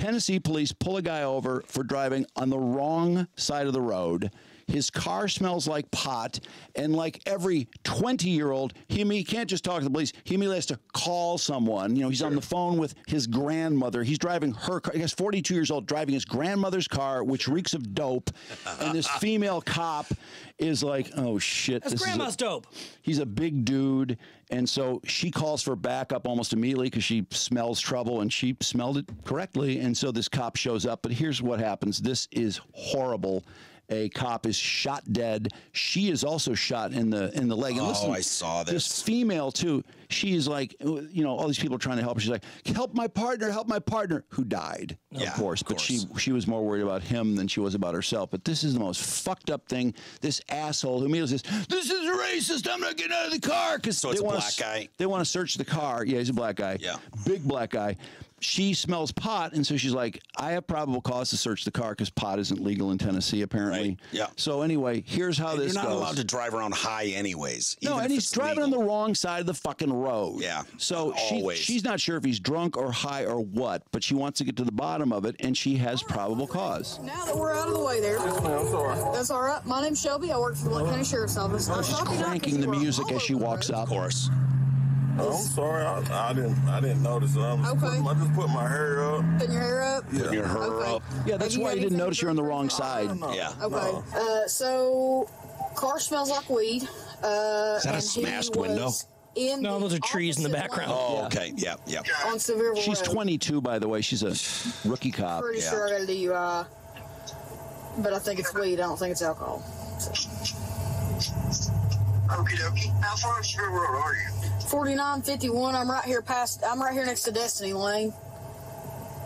Tennessee police pull a guy over for driving on the wrong side of the road. His car smells like pot, and like every 20 year old, he, he can't just talk to the police. He immediately has to call someone. You know, he's on the phone with his grandmother. He's driving her car. He's 42 years old, driving his grandmother's car, which reeks of dope. And this female cop is like, oh shit. That's this is a- grandma's dope. He's a big dude, and so she calls for backup almost immediately because she smells trouble, and she smelled it correctly. And so this cop shows up. But here's what happens: this is horrible. A cop is shot dead. She is also shot in the in the leg. And Oh, listen, I saw this. This female too. She's like, you know, all these people are trying to help. her. She's like, help my partner, help my partner, who died, Yeah, of course. of But she she was more worried about him than she was about herself. But this is the most fucked up thing. This asshole who immediately this. "This is racist. I'm not getting out of the car." Because So it's they a wanna black s- guy? They want to search the car. Yeah, he's a black guy. Yeah. big black guy. She smells pot, and so she's like, "I have probable cause to search the car because pot isn't legal in Tennessee, apparently." Right, yeah. So anyway, here's how And this You're not goes. allowed to drive around high, anyways. No, and he's driving legal. on the wrong side of the fucking road. Yeah, So she, she's not sure if he's drunk or high or what, but she wants to get to the bottom of it, and she has probable cause. Now that we're out of the way there. I'm. That's all right. My name's Shelby. I work for the Blount County Sheriff's Office. I'm She's talking cranking the music as she walks road. up. Of course. Oh, I'm sorry. I, I didn't. I didn't notice. I'm just Okay. putting- I just put my hair up. Putting your hair up. Yeah. You're her Okay. up. Yeah, that's you why had you didn't notice you're on the to wrong drink? side. No, Yeah. Okay. no. Uh, so, car smells like weed. Uh, Is that a smashed window? In No, those are trees in the background. lane Oh, okay. Yeah, yeah. On Sevierville She's Road. 22, by the way. She's a rookie cop. Pretty Yeah. sure I got a DUI, but I think it's weed. I don't think it's alcohol. Okie dokie. How far from Sugar Road are you? 4951. I'm right here past. I'm right here next to Destiny Lane.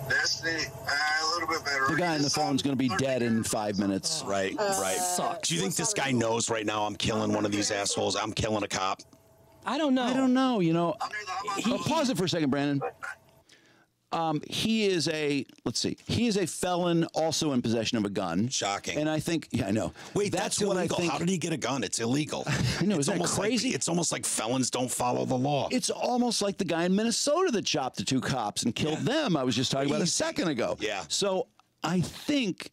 Destiny, uh, a little bit better. The guy on the phone's going to be dead in five minutes. Right, right. Sucks. Do you think this guy knows right now I'm killing one of these assholes? I'm killing a cop. I don't know. I don't know. You know, I'm near the I'm on Oh, pause it for a second, Brandon. Um, he is a let's see. He is a felon, also in possession of a gun. Shocking. And I think, yeah, I know. Wait, that's, what illegal. I think. How did he get a gun? It's illegal. I know, it's almost crazy? Like, it's almost like felons don't follow the law. It's almost like the guy in Minnesota that chopped the two cops and killed them. I was just talking about a second ago. Yeah. So I think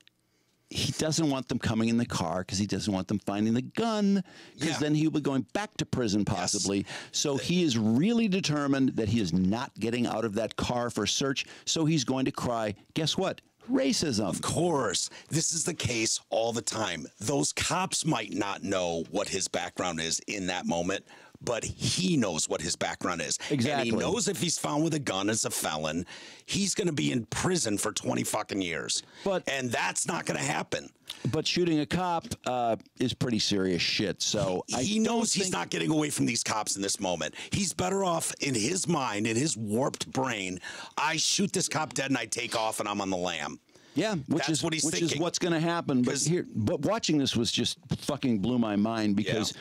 he doesn't want them coming in the car because he doesn't want them finding the gun because Yeah. then he'll be going back to prison possibly. So he is really determined that he is not getting out of that car for search. So he's going to cry, guess what? Racism. Of course. This is the case all the time. Those cops might not know what his background is in that moment, but he knows what his background is. And he knows if he's found with a gun as a felon, he's going to be in prison for 20 fucking years. But- and that's not going to happen. But shooting a cop uh, is pretty serious shit. So I he knows he's not getting away from these cops in this moment. He's better off in his mind, in his warped brain. I shoot this cop dead and I take off and I'm on the lam. Yeah, which That's is what he's which thinking. is what's going to happen. But here, but watching this was just fucking blew my mind because.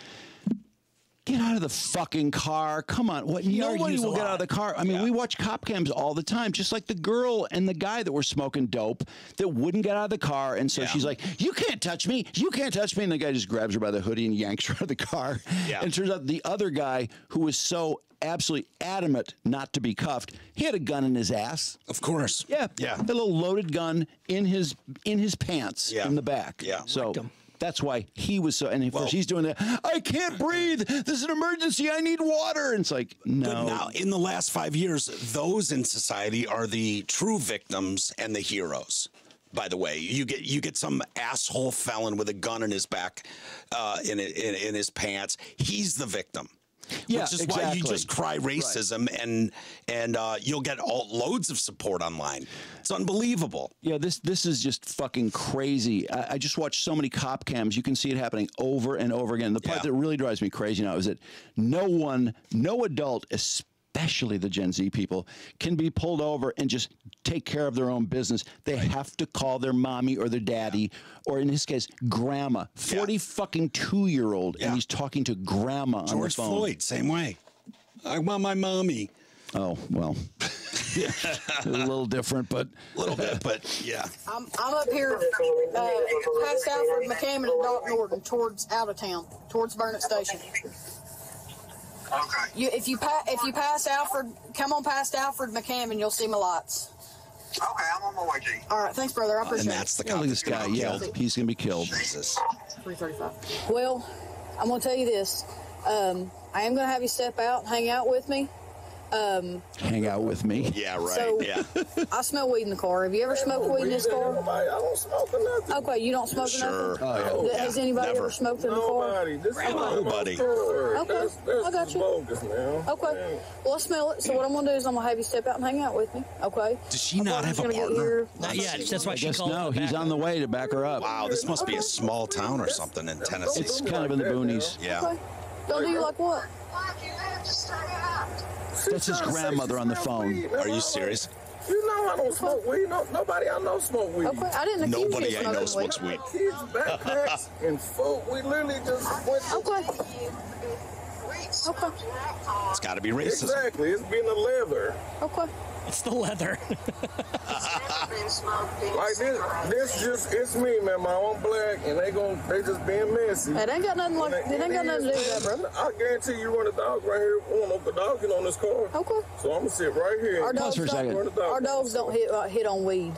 Get out of the fucking car. Come on. What He nobody will get out of the car. I mean, Yeah. we watch cop cams all the time, just like the girl and the guy that were smoking dope that wouldn't get out of the car. And so Yeah. she's like, You can't touch me. You can't touch me. And the guy just grabs her by the hoodie and yanks her out of the car. Yeah. And it turns out the other guy who was so absolutely adamant not to be cuffed, he had a gun in his ass. Of course. Yeah, Yeah. a little loaded gun in his in his pants Yeah. in the back. Yeah. so. That's why he was so. And of Well- course he's doing that. I can't breathe. This is an emergency. I need water. And it's like no. But now, in the last five years, those in society are the true victims and the heroes. By the way, you get you get some asshole felon with a gun in his back, uh, in, in in his pants. He's the victim. Yeah, which is why you just cry racism and and uh, you'll get all, loads of support online. It's unbelievable. Yeah, this this is just fucking crazy. I, I just watched so many cop cams. You can see it happening over and over again. The part Yeah. that really drives me crazy now is that no one, no adult, especially the Gen Z people, can be pulled over and just take care of their own business. They have to call their mommy or their daddy, or in his case, grandma. Forty fucking two year old, Yeah. and he's talking to grandma on the George phone. Floyd, same way. I want my mommy. Oh well, yeah, a little different, but A little bit, but yeah. I'm, I'm up here uh, past Alfred McCammon and Doc Norton towards out of town, towards Burnett Station. Okay. You, if you pa- if you pass Alfred, come on past Alfred McCammon, you'll see my lights. Okay, I'm on my way to you. All right, thanks, brother. I and that's the Yeah, cop look at this guy. gonna Yeah, he's gonna be killed. Jesus. 335. Well, I'm going to tell you this. Um, I am going to have you step out, hang out with me. Um, hang out with me. Yeah, right. So- yeah. I smell weed in the car. Have you ever smoked weed in this car? Nobody, I don't smoke or nothing. Okay, you don't smoke Sure. nothing? Oh, yeah. Has anybody Never. ever smoked in the car? Nobody. This is Nobody. Okay. Okay, That's, that's I got you. bogus, man. Okay. Well, I smell it. So what I'm gonna do is I'm gonna have you step out and hang out with me. Okay. Does she not have a partner? here. Not yet. That's why I she guess called. no. He's on the way to back her up. Wow, this must be a small town or something in Tennessee. It's kind of in the boonies. Yeah. Okay. Don't do you like what? That's his grandmother on the phone. Are you serious? You know I don't smoke weed. No, nobody I know smoke weed. Okay. I didn't accuse Nobody you I of know smoking smokes weed. Kids, backpacks, and food. We literally just went. Okay. Okay. It's got to be racism. Exactly. It's been a leather. Okay. It's the leather. Like this, this just it's me, man. My own black, and they gon' they just being messy. It ain't got nothing like. It ain't got nothing to do with that, bro. I guarantee you run a dog right here. We don't know the dog get on this car. Okay. So I'm gonna sit right here. Our Pause dogs for a second. don't. Our dogs don't hit uh, hit on weed.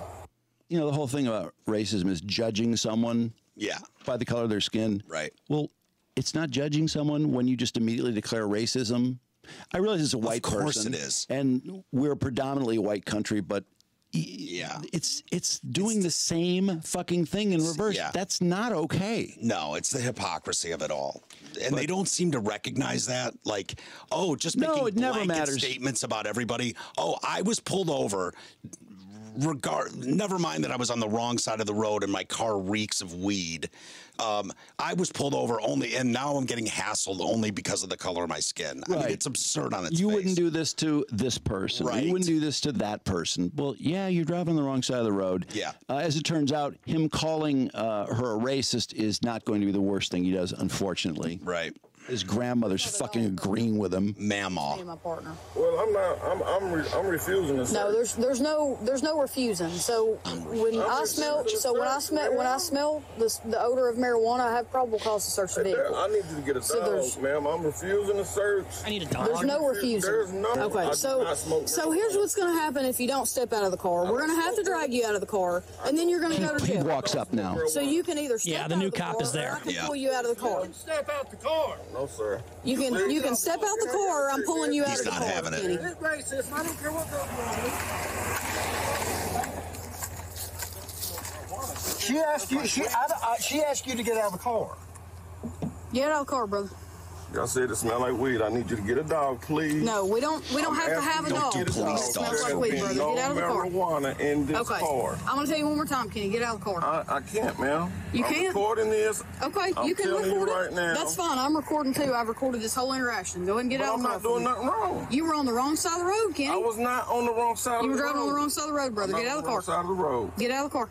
You know, the whole thing about racism is judging someone Yeah. by the color of their skin. Right. Well, it's not judging someone when you just immediately declare racism. I realize it's a white person. Of course person. it is. And we're predominantly a predominantly white country, but Yeah. it's it's doing the same fucking thing in reverse. yeah. That's not okay. No, it's the hypocrisy of it all. And they don't seem to recognize that. Like, oh, just No, making it never matters. statements about everybody. Oh, I was pulled over. Regard, never mind that I was on the wrong side of the road and my car reeks of weed. Um, I was pulled over only, and now I'm getting hassled only because of the color of my skin. I mean, Right. it's absurd on its own. you face. wouldn't do this to this person. Right. You wouldn't do this to that person. Well, yeah, you're driving the wrong side of the road. Yeah. Uh, as it turns out, him calling uh, her a racist is not going to be the worst thing he does, unfortunately. right, His grandmother's fucking agreeing with him. Me and mamaw. my partner. Well, I'm not. I'm. I'm. Re, I'm refusing to. No, search. there's there's no there's no refusing. So when I smell so when I smell when I smell the, the odor of marijuana, I have probable cause to search the vehicle. I need you to get a So there's- dog, ma'am. I'm refusing to search. I need a dog. There's no refusing. There's no- I Okay, do so so here's what's going to happen if you don't step out of the car. We're going to have to drag you out of the car, and then you're going to go to jail. He walks up now. So you can either step Yeah, the out new of the cop car, is there. Or I can Yeah. pull you out of the car. Step out the car. No, sir. You can you can step out the car, or I'm pulling you out He's of the not car. having it. Kenny. It's racist. I don't care what goes on. She asked you. She I, I, she asked you to get out of the car. Get out of the car, brother. Y'all said it smell like weed. I need you to get a dog, please. No, we don't we don't have to have a dog. Don't dog. do police It smells like weed, brother. no Get out of the car. marijuana in this Okay. car. I'm gonna tell you one more time, Kenny. Get out of the car. I, I can't, ma'am. You I'm can't? recording this. Okay, I'm you can you record it. right now. That's fine. I'm recording too. I've recorded this whole interaction. Go ahead and get But out I'm of the not doing nothing wrong. You were on the wrong side of the road, Kenny. I was not on the wrong side you of were the road. driving on the wrong side of the road, brother. I'm Get out of the car. side of the road. Get out of the car.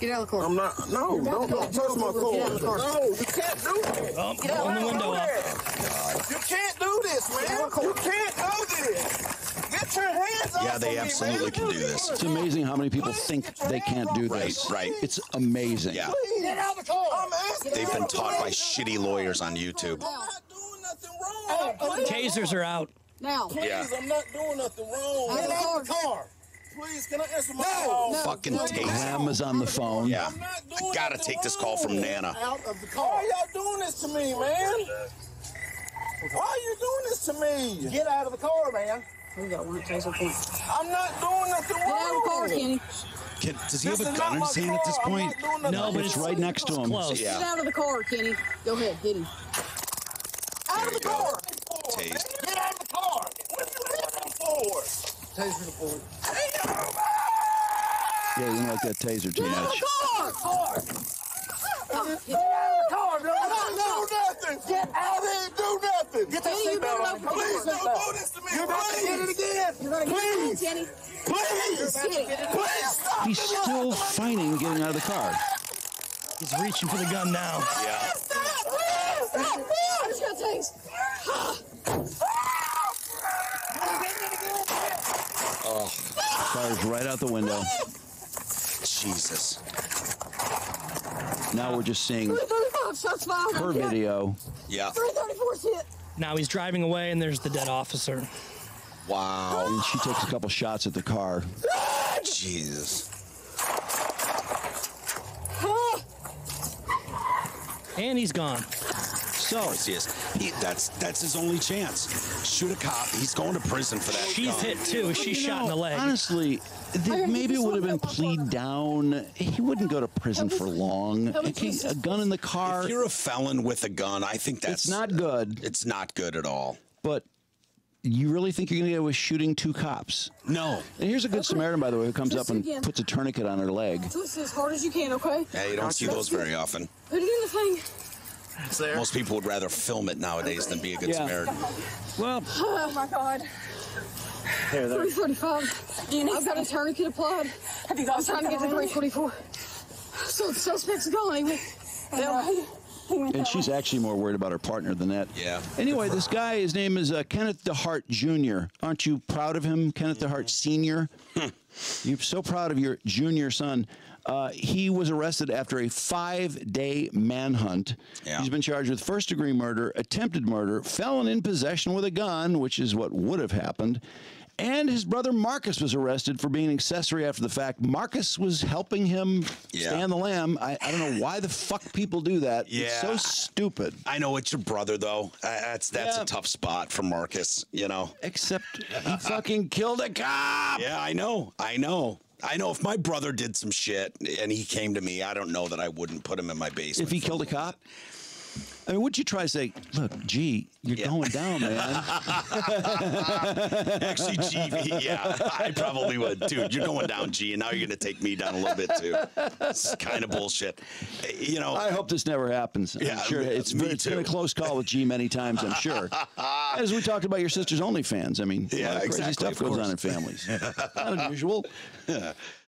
Get out of the car. I'm not. No, don't, don't touch my car. Get out of the car. No, you can't do that. Oh, Get out pulling of the the window up. You can't do this, man. You can't do this. Get your hands off Yeah, they of me, absolutely man. can do this. It's amazing how many people think they can't do this. right. It's amazing. Yeah, Get out of the car. I'm asking they've been taught by shitty lawyers on YouTube. I'm not doing nothing wrong. Please. Tasers are out. Now. Please, Yeah. I'm not doing nothing wrong. Get out of the car. Please, can I answer my call? No. Fucking No. taser. Grandma's on the phone. Yeah, I'm not I doing gotta nothing take this call from. Nana. Out of the Why car. are y'all doing this to me, man? Why are you doing this to me? Get out of the car, man. We got one taser point. I'm not doing nothing Get wrong. out of the car, Kenny. Can, does he have a gun in not his my hand at this point? not doing nothing No, but It's it's right next to him. close. Yeah. Get out of the car, Kenny. Go ahead, hit him. Out There of you the go. car. Tased. Get out of the car. What are you looking for? Taser the boy. Yeah, you didn't like that taser too much. Car. Car. Oh, Car. No, I didn't do nothing. Get out. I didn't do nothing. Get that Kenny, you better seatbelt not on. Please don't do this to me. You're about to Please. hit it again. You're gonna get Please. it, Kenny. Please. Please stop. He's still fighting getting out of the car. He's reaching for the gun now. Yeah. I just got tased. Car's right out the window. Jesus. Now we're just seeing 335 shots fired. her video. Yeah. 334 hit. Now he's driving away, and there's the dead officer. Wow. And she takes a couple shots at the car. Jesus. Ah. And he's gone. So Yes, he that's that's his only chance. Shoot a cop. He's going to prison for that. She's gun. hit too. She's you shot in the leg. Honestly, th- maybe it would have been plead down. He wouldn't go to prison for long. Okay, a gun in the car. If you're a felon with a gun, I think that's It's not good. It's not good at all. But you really think you're going to get away with shooting two cops? No. And here's a good Samaritan, by the way, who comes up and Again. puts a tourniquet on her leg. Twist as hard as you can, okay? Yeah, you don't see those very often. Put it in the thing. It's there. Most people would rather film it nowadays than be a good Yeah. Samaritan. Well, Oh my God. Here, there. 345. I've got a tourniquet applied. Have you got I'm trying to get to 344. So the suspect's gone. He and she's actually more worried about her partner than that. Yeah. Anyway, this guy, his name is uh, Kenneth DeHart Jr. Aren't you proud of him, Kenneth DeHart Sr.? You're so proud of your junior son. Uh, he was arrested after a five day manhunt. Yeah. He's been charged with first degree murder, attempted murder, felon in possession with a gun, which is what would have happened. And his brother Marcus was arrested for being an accessory after the fact. Marcus was helping him Yeah. stand the lamb. I, I don't know why the fuck people do that. It's so stupid. I know it's your brother though. That's that's Yeah. a tough spot for Marcus. You know. Except he fucking killed a cop. Yeah, I know. I know. I know. If my brother did some shit and he came to me, I don't know that I wouldn't put him in my basement. If he killed a cop? I mean, would you try to say, look, gee, you're Yeah. going down, man? Actually, G, yeah, I probably would, dude. You're going down, G, and now you're gonna take me down a little bit too. Is kind of bullshit. You know. I hope this never happens. I'm Yeah, sure it's, me it's been a close call with G many times, I'm sure. As we talked about your sister's OnlyFans. I mean, Yeah, crazy exactly, stuff goes on in families. Not unusual.